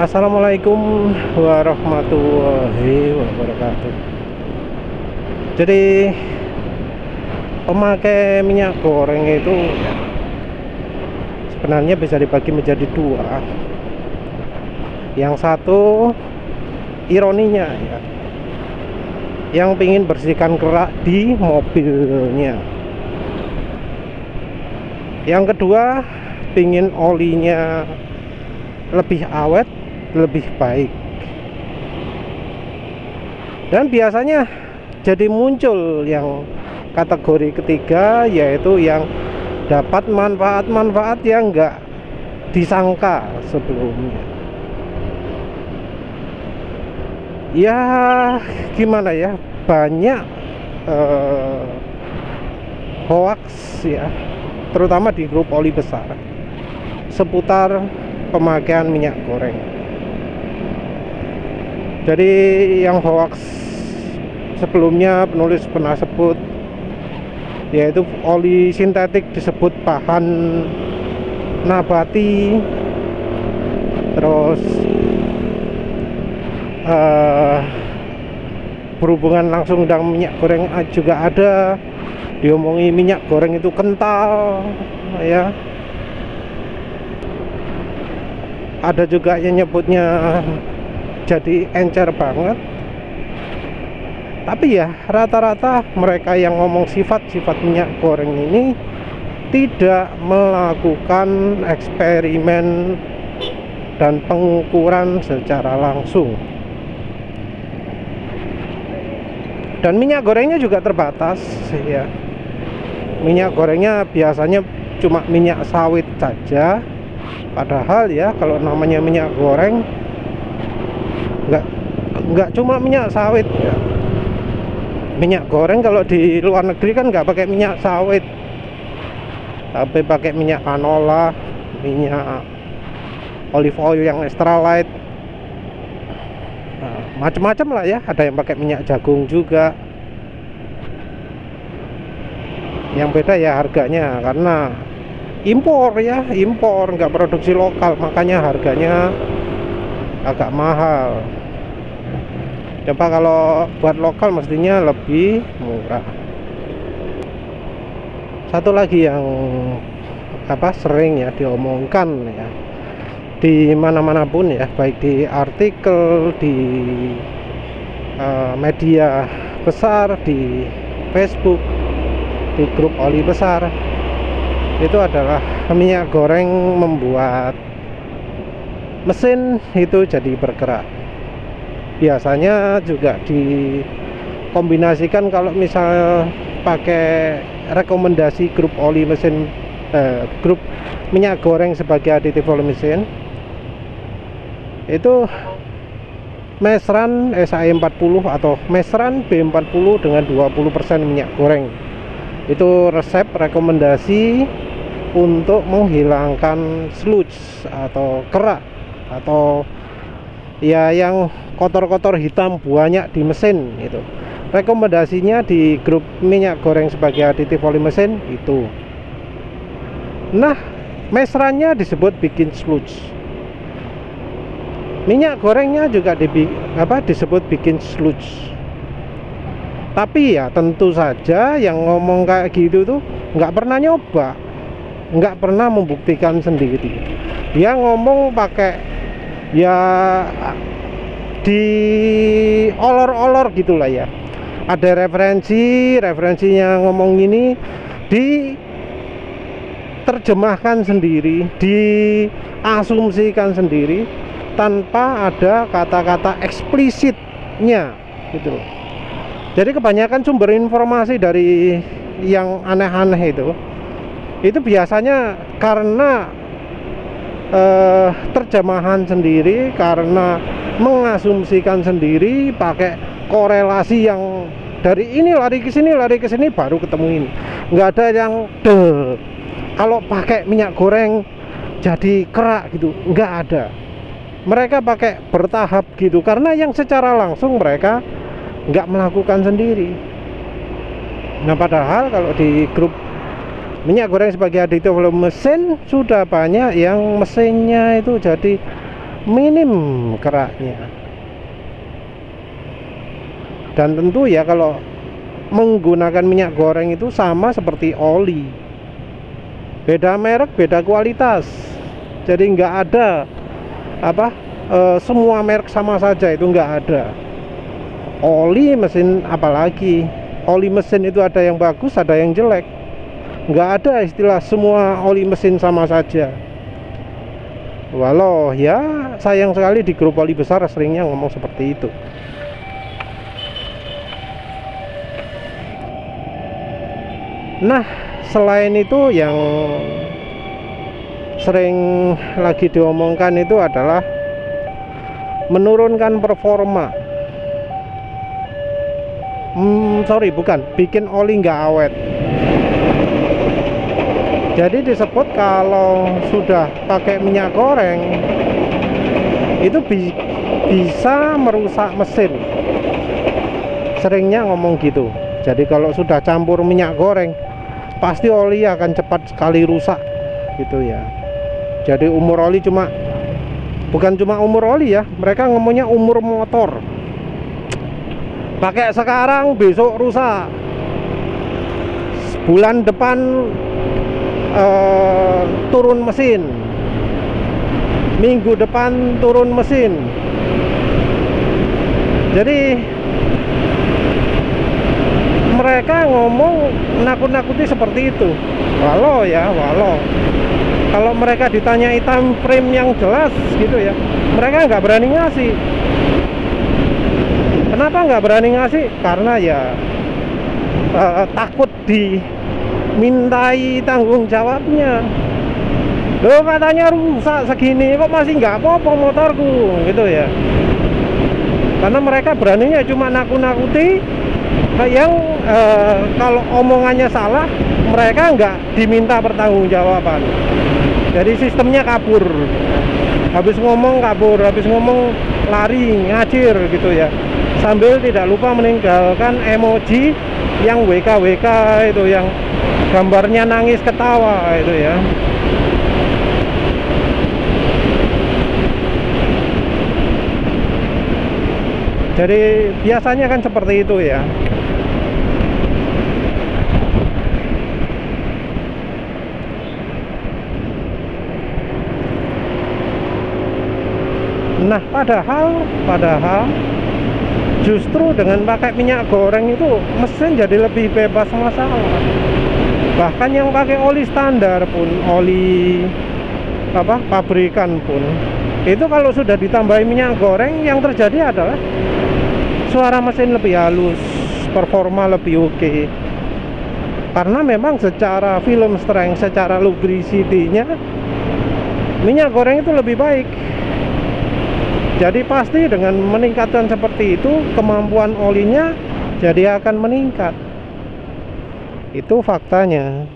Assalamualaikum warahmatullahi wabarakatuh. Jadi Pemakai minyak goreng itu ya, Sebenarnya bisa dibagi menjadi dua. Yang satu Ironinya ya Yang ingin bersihkan kerak di mobilnya. Yang kedua Pingin olinya lebih awet lebih baik. Dan biasanya jadi muncul yang kategori ketiga yaitu yang dapat manfaat-manfaat yang enggak disangka sebelumnya. Ya gimana ya? Banyak uh, hoax ya terutama di grup oli besar seputar pemakaian minyak goreng jadi yang hoax sebelumnya penulis pernah sebut yaitu oli sintetik disebut bahan nabati. Terus uh, berhubungan langsung dengan minyak goreng juga ada. Diomongi minyak goreng itu kental ya. Ada juga yang nyebutnya jadi encer banget. Tapi ya rata-rata mereka yang ngomong sifat-sifat minyak goreng ini tidak melakukan eksperimen dan pengukuran secara langsung. Dan minyak gorengnya juga terbatas ya. Minyak gorengnya biasanya cuma minyak sawit saja. Padahal ya kalau namanya minyak goreng nggak cuma minyak sawit. Ya. minyak goreng kalau di luar negeri kan nggak pakai minyak sawit. Tapi pakai minyak canola minyak olive oil yang extra light. Nah, macam-macam lah ya. Ada yang pakai minyak jagung juga. Yang beda ya harganya karena impor ya impor. Nggak produksi lokal makanya harganya agak mahal coba kalau buat lokal mestinya lebih murah. Satu lagi yang apa sering ya diomongkan ya. Di mana-mana pun ya baik di artikel di uh, media besar di Facebook di grup oli besar itu adalah minyak goreng membuat mesin itu jadi bergerak biasanya juga dikombinasikan kalau misal pakai rekomendasi grup oli mesin eh, grup minyak goreng sebagai aditif oli mesin. Itu mesran SAE40 atau mesran B40 dengan 20% minyak goreng. Itu resep rekomendasi untuk menghilangkan sludge atau kerak atau ya yang kotor-kotor hitam banyak di mesin itu rekomendasinya di grup minyak goreng sebagai aditif oli mesin itu. Nah mesrannya disebut bikin sludge. Minyak gorengnya juga di, apa, disebut bikin sludge. Tapi ya tentu saja yang ngomong kayak gitu tuh nggak pernah nyoba. Nggak pernah membuktikan sendiri. Dia ngomong pakai ya di olor-olor gitulah ya. Ada referensi referensinya ngomong ini di terjemahkan sendiri diasumsikan sendiri tanpa ada kata-kata eksplisitnya gitu jadi kebanyakan sumber informasi dari yang aneh-aneh itu itu biasanya karena eh, terjemahan sendiri karena mengasumsikan sendiri pakai korelasi yang dari ini lari ke sini lari ke sini baru ketemu ini nggak ada yang deh kalau pakai minyak goreng jadi kerak gitu. Nggak ada. Mereka pakai bertahap gitu. Karena yang secara langsung mereka nggak melakukan sendiri. Nah padahal kalau di grup minyak goreng sebagai aditif mesin sudah banyak yang mesinnya itu jadi minim keraknya. Dan tentu ya kalau menggunakan minyak goreng itu sama seperti oli. Beda merek beda kualitas. Jadi nggak ada apa e, semua merek sama saja itu nggak ada. Oli mesin apalagi? Oli mesin itu ada yang bagus ada yang jelek nggak ada istilah semua oli mesin sama saja. Walau ya sayang sekali di grup oli besar seringnya ngomong seperti itu. Nah selain itu yang sering lagi diomongkan itu adalah menurunkan performa. Hmm, sorry bukan bikin oli nggak awet jadi disebut kalau sudah pakai minyak goreng itu bi bisa merusak mesin. Seringnya ngomong gitu. Jadi kalau sudah campur minyak goreng pasti oli akan cepat sekali rusak gitu ya. Jadi umur oli cuma bukan cuma umur oli ya mereka ngomongnya umur motor. Pakai sekarang besok rusak. Bulan depan uh, turun mesin. Minggu depan turun mesin. Jadi mereka ngomong nakut-nakuti seperti itu. Walau ya walau. Kalau mereka ditanyai time frame yang jelas gitu ya mereka nggak berani ngasih. Kenapa nggak berani ngasih? Karena ya uh, takut dimintai tanggung jawabnya. Loh katanya rusak segini kok masih nggak apa-apa motorku? Gitu ya. Karena mereka beraninya cuma nakut-nakuti yang uh, kalau omongannya salah mereka nggak diminta pertanggungjawaban. Jadi sistemnya kabur. Habis ngomong kabur. Habis ngomong lari ngacir gitu ya. Sambil tidak lupa meninggalkan emoji yang WKWK itu yang gambarnya nangis ketawa itu ya. Jadi biasanya kan seperti itu ya. Nah, padahal padahal justru dengan pakai minyak goreng itu mesin jadi lebih bebas masalah. Bahkan yang pakai oli standar pun, oli apa pabrikan pun itu kalau sudah ditambahi minyak goreng yang terjadi adalah suara mesin lebih halus, performa lebih oke. Okay. Karena memang secara film strength, secara lubricity-nya minyak goreng itu lebih baik jadi pasti dengan meningkatkan seperti itu kemampuan olinya jadi akan meningkat. Itu faktanya.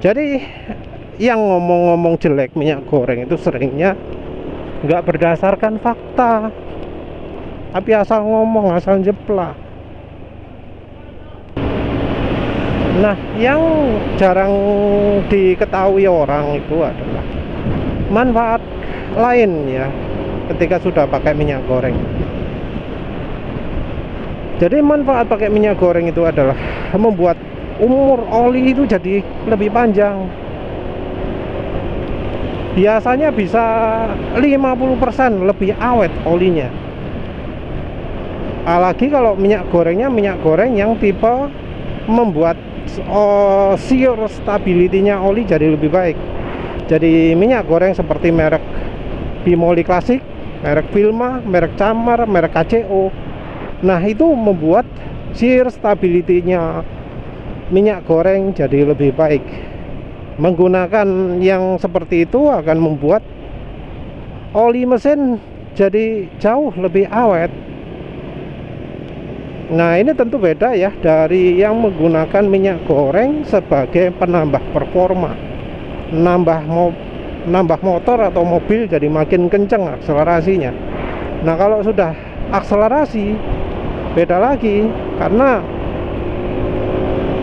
Jadi yang ngomong-ngomong jelek minyak goreng itu seringnya nggak berdasarkan fakta. Tapi asal ngomong asal jeplak Nah, yang jarang diketahui orang itu adalah manfaat lain ya ketika sudah pakai minyak goreng. Jadi manfaat pakai minyak goreng itu adalah membuat umur oli itu jadi lebih panjang. Biasanya bisa 50% lebih awet olinya. Apalagi kalau minyak gorengnya minyak goreng yang tipe membuat oh, shear stability-nya oli jadi lebih baik. Jadi minyak goreng seperti merek Bimoli Klasik merek Vilma, merek Camar, merek KCO nah itu membuat shear stability-nya minyak goreng jadi lebih baik. Menggunakan yang seperti itu akan membuat oli mesin jadi jauh lebih awet Nah ini tentu beda ya dari yang menggunakan minyak goreng sebagai penambah performa. Nambah mo nambah motor atau mobil jadi makin kenceng akselerasinya. Nah kalau sudah akselerasi beda lagi karena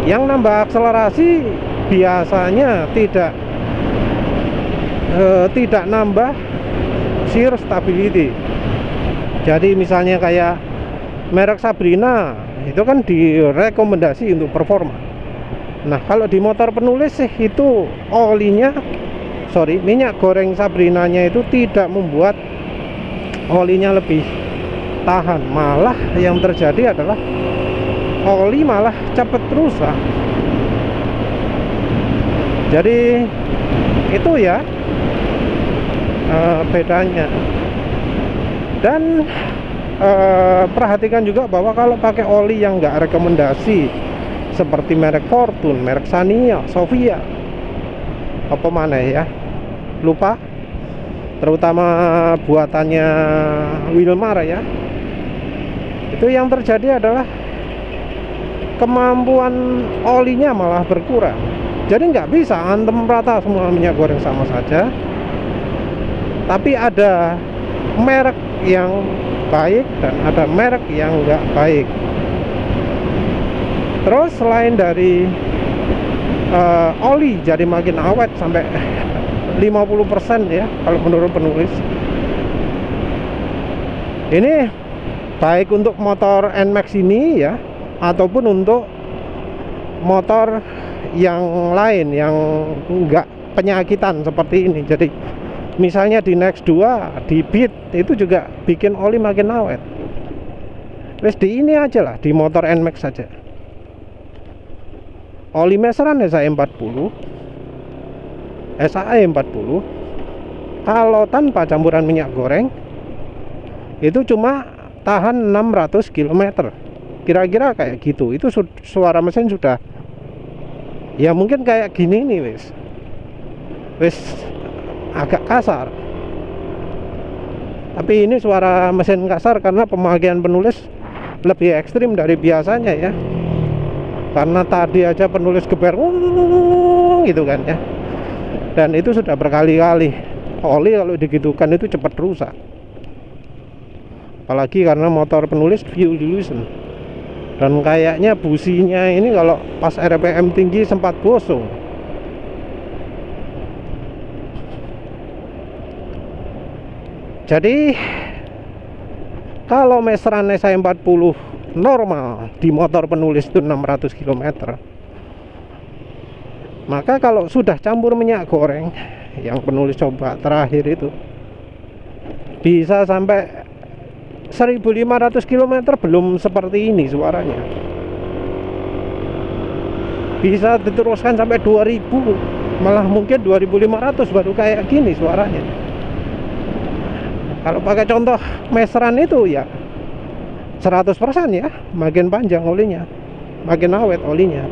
yang nambah akselerasi biasanya tidak eh, tidak nambah shear stability. Jadi misalnya kayak merek Sabrina itu kan direkomendasi untuk performa. Nah kalau di motor penulis sih itu olinya sorry minyak goreng Sabrina nya itu tidak membuat olinya lebih tahan. Malah yang terjadi adalah oli malah cepat rusak. Jadi itu ya uh, bedanya. Dan uh, perhatikan juga bahwa kalau pakai oli yang enggak rekomendasi seperti merek Fortune, merek Sania, Sofia apa mana ya? Lupa. Terutama buatannya Wilmar ya. Itu yang terjadi adalah kemampuan olinya malah berkurang. Jadi nggak bisa antem rata semua minyak goreng sama saja. Tapi ada merek yang baik dan ada merek yang nggak baik. Terus selain dari uh, oli jadi makin awet sampai 50% ya kalau menurut penulis. Ini baik untuk motor NMAX ini ya ataupun untuk motor yang lain yang enggak penyakitan seperti ini. Jadi misalnya di Next 2 di Beat itu juga bikin oli makin awet. Wes di ini aja lah di motor NMAX saja. Oli meseran SAE 40 SAE 40 kalau tanpa campuran minyak goreng itu cuma tahan 600 km kira-kira kayak gitu itu su suara mesin sudah ya mungkin kayak gini nih wis. Wis agak kasar. Tapi ini suara mesin kasar karena pemakaian penulis lebih ekstrim dari biasanya ya. Karena tadi aja penulis geber gitu kan ya. Dan itu sudah berkali-kali. Oli kalau digitukan itu cepat rusak. Apalagi karena motor penulis fuel dilution. Dan kayaknya businya ini kalau pas RPM tinggi sempat bosong jadi kalau meseran SI 40 normal di motor penulis itu 600 km maka kalau sudah campur minyak goreng yang penulis coba terakhir itu bisa sampai 1500 km belum seperti ini suaranya. Bisa diteruskan sampai 2000 malah mungkin 2500 baru kayak gini suaranya kalau pakai contoh meseran itu ya 100% ya makin panjang olinya makin awet olinya.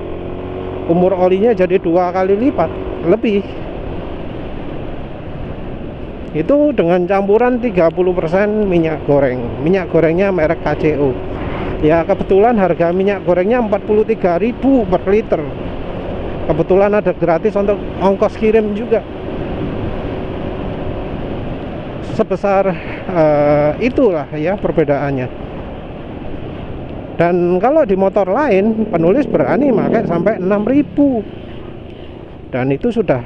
Umur olinya jadi dua kali lipat lebih. Itu dengan campuran 30% minyak goreng. Minyak gorengnya merek KCO ya kebetulan harga minyak gorengnya 43.000 per liter. Kebetulan ada gratis untuk ongkos kirim juga sebesar uh, itulah ya perbedaannya. Dan kalau di motor lain penulis berani pakai sampai 6000 dan itu sudah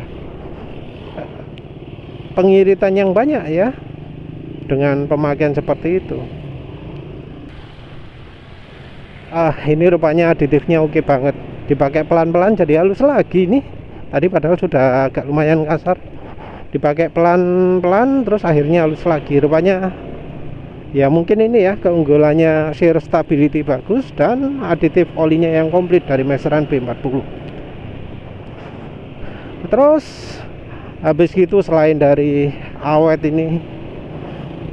pengiritan yang banyak ya dengan pemakaian seperti itu. Ah ini rupanya aditifnya oke banget. Dipakai pelan-pelan jadi halus lagi nih. Tadi padahal sudah agak lumayan kasar dipakai pelan-pelan terus akhirnya halus lagi. Rupanya ya mungkin ini ya keunggulannya shear stability bagus dan aditif olinya yang komplit dari meseran B40 terus habis gitu selain dari awet ini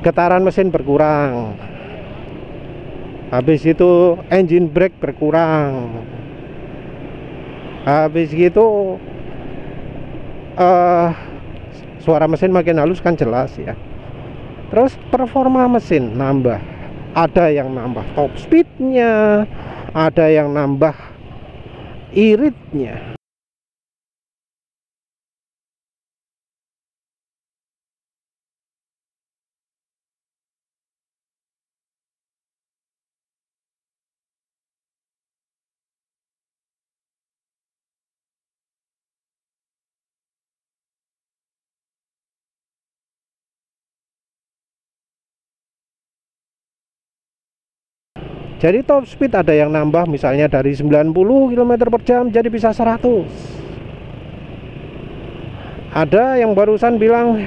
getaran mesin berkurang. Habis itu engine brake berkurang. Habis gitu uh, suara mesin makin halus kan jelas ya. Terus performa mesin nambah. Ada yang nambah top speednya ada yang nambah iritnya jadi top speed ada yang nambah misalnya dari 90 km per jam jadi bisa 100 ada yang barusan bilang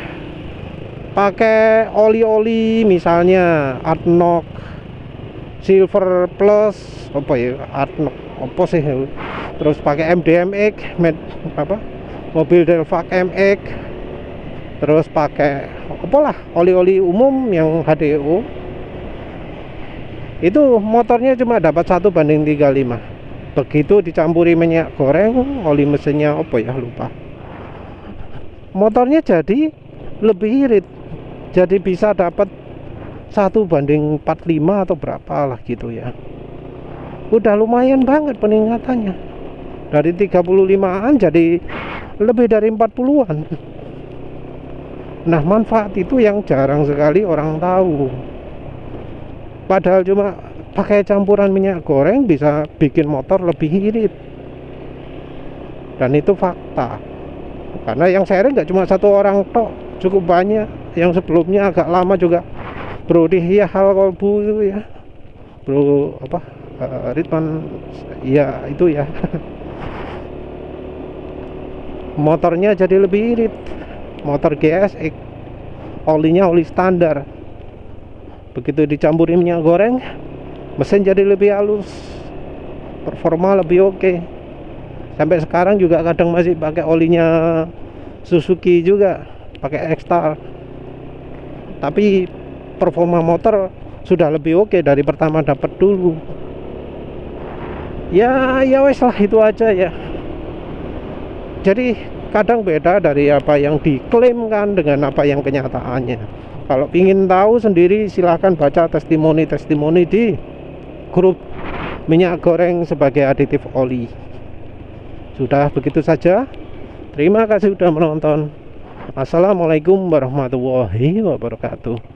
pakai oli-oli misalnya Adnoc Silver Plus apa ya Adnoc apa sih terus pakai MDMX med, apa mobil Delvac MX terus pakai apalah oli-oli umum yang HDO itu motornya cuma dapat satu banding 35 begitu dicampuri minyak goreng oli mesinnya apa ya lupa. Motornya jadi lebih irit. Jadi bisa dapat satu banding 45 atau berapa lah gitu ya. Udah lumayan banget peningkatannya dari 35an jadi lebih dari 40an nah manfaat itu yang jarang sekali orang tahu padahal cuma pakai campuran minyak goreng bisa bikin motor lebih irit. Dan itu fakta. Karena yang sharing nggak cuma satu orang tok cukup banyak. Yang sebelumnya agak lama juga. Bro ya hal kolbu itu ya. Bro apa uh, Ridwan ya itu ya. Motornya jadi lebih irit. Motor GSX olinya oli standar begitu dicampurin minyak goreng mesin jadi lebih halus performa lebih oke. Okay. sampai sekarang juga kadang masih pakai olinya Suzuki juga pakai X-Star tapi performa motor sudah lebih oke okay dari pertama dapat dulu. Ya ya wes lah itu aja ya. Jadi kadang beda dari apa yang diklaimkan dengan apa yang kenyataannya kalau ingin tahu sendiri silahkan baca testimoni-testimoni di grup minyak goreng sebagai aditif oli. Sudah begitu saja. Terima kasih sudah menonton. Assalamualaikum warahmatullahi wabarakatuh